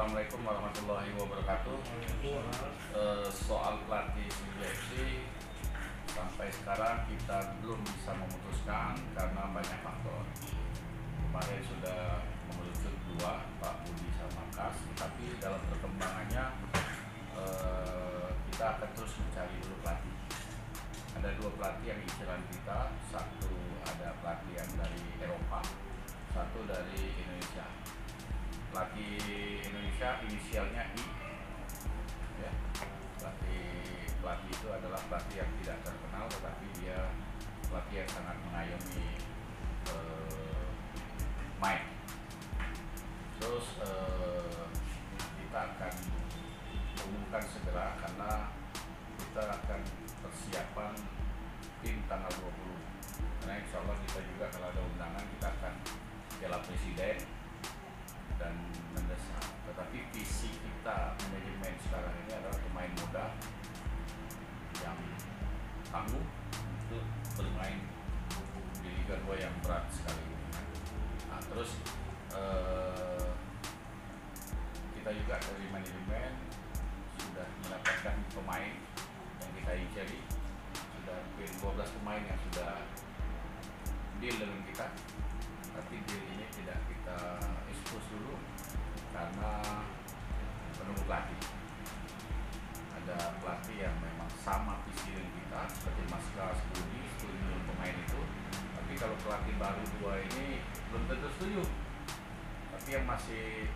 Assalamualaikum warahmatullahi wabarakatuh. Eh, soal pelatih UFC sampai sekarang kita belum bisa memutuskan karena banyak faktor. Kemarin sudah mengerucut dua Pak Budi sama Kas, tapi dalam perkembangannya eh, kita akan terus mencari dulu pelatih. Ada dua pelatih yang inceran kita, satu ada pelatih yang dari Eropa pelatih yang tidak terkenal, tetapi dia pelatih yang sangat mengayomi eh, main. Terus eh, kita akan umumkan segera karena kita akan persiapan tim tanggal 20 karena insya Allah kita juga kalau ada undangan kita akan piala presiden dan mendesak tetapi visi kita manajemen tangguh untuk bermain di Liga 2 yang berat sekali. Nah, terus eh, kita juga dari manajemen sudah mendapatkan pemain yang kita injari sudah hampir 12 pemain yang sudah deal dengan kita. Tapi deal ini tidak kita expose dulu baru dua ini belum tentu setuju tapi yang masih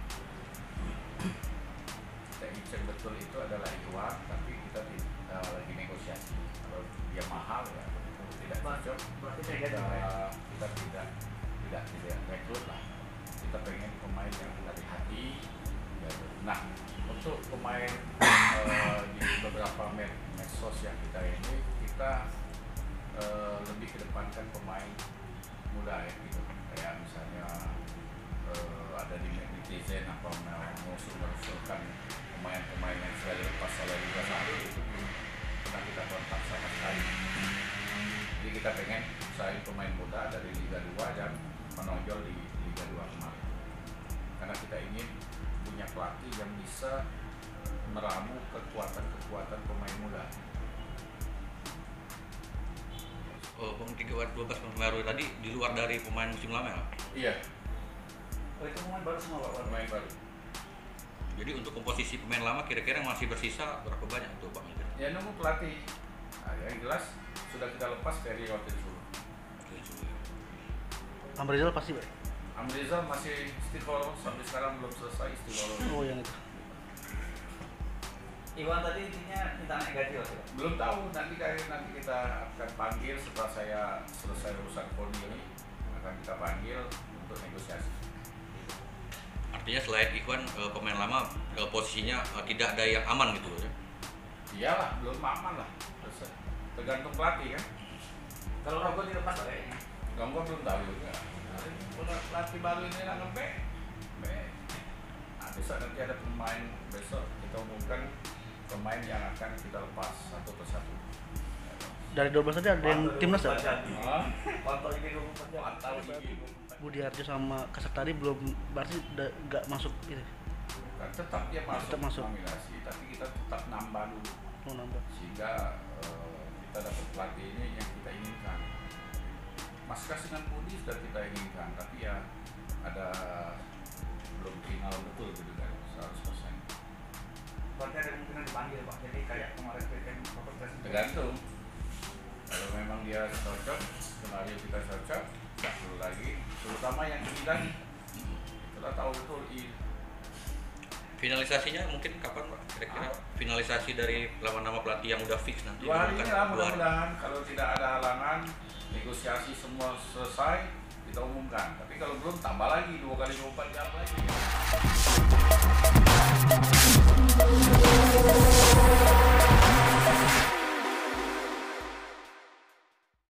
kita incer betul itu adalah Iwan tapi kita eh, lagi negosiasi kalau dia mahal ya tidak cocok Berarti kita, negatif ya? kita tidak tidak tidak rekrut lah kita pengen pemain yang dari hati ya. nah untuk pemain eh, di beberapa med- medsos yang kita ini kita eh, lebih kedepankan pemain muda ya gitu. Kayak misalnya eh, ada di netizen apa mau mengusul mengusulkan pemain-pemain yang sudah lepas oleh Liga 1 itu pernah kita kontak sama sekali. Jadi kita pengen saya pemain muda dari Liga 2 dan menonjol di Liga 2 kemarin. Karena kita ingin punya pelatih yang bisa 23 12 pemain baru tadi di luar dari pemain musim lama ya? Iya. Oh itu pemain baru semua Pak? Pemain baru. Jadi untuk komposisi pemain lama kira-kira yang masih bersisa berapa banyak untuk Pak Menteri? Ya nunggu pelatih. Nah, ya, yang jelas sudah kita lepas dari waktu itu. Ya. Amrizal pasti, Pak? Amrizal masih still sampai sekarang belum selesai still. Oh, yang itu. Iwan tadi intinya minta naik gaji waktu itu. belum tahu nanti kayak nanti kita akan panggil setelah saya selesai urusan koni ini akan kita panggil untuk negosiasi Artinya selain Ikhwan eh, pemain lama eh, posisinya eh, tidak ada yang aman gitu ya? iyalah belum aman lah tergantung pelatih kan Kalau Rogo dilepas Pak kayaknya. Ganggu belum tahu juga Udah pelatih baru ini lah ngembe nah, besok nanti ada pemain besok kita umumkan pemain yang akan kita lepas satu persatu Dari 12 tadi ada yang timnas ya? Hah? Kontrol ini 24 jam. Mantap ini. Budi Harjo sama Kasat tadi belum berarti nggak masuk gitu. Kan tetap dia masuk, Tetap masuk. nominasi, tapi kita tetap nambah dulu Mau nambah. sehingga eh, kita dapat pelatih ini yang kita inginkan. Mas dengan Budi sudah kita inginkan, tapi ya ada belum final betul gitu kan, 100%. Berarti ada kemungkinan dipanggil Pak. Jadi kayak kemarin PKM Bapak Presiden. Tergantung. Kalau memang dia cocok, skenario kita cocok, nggak perlu lagi. Terutama yang ini lagi, kita tahu betul i Finalisasinya mungkin kapan Pak? Kira-kira Ah. finalisasi dari nama-nama pelatih yang udah fix nanti dua hari ini lah Dua hari. mudah-mudahan kalau tidak ada halangan negosiasi semua selesai kita umumkan tapi kalau belum tambah lagi dua kali dua empat jam lagi